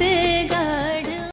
say